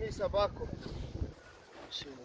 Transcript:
mi sabako. Chega.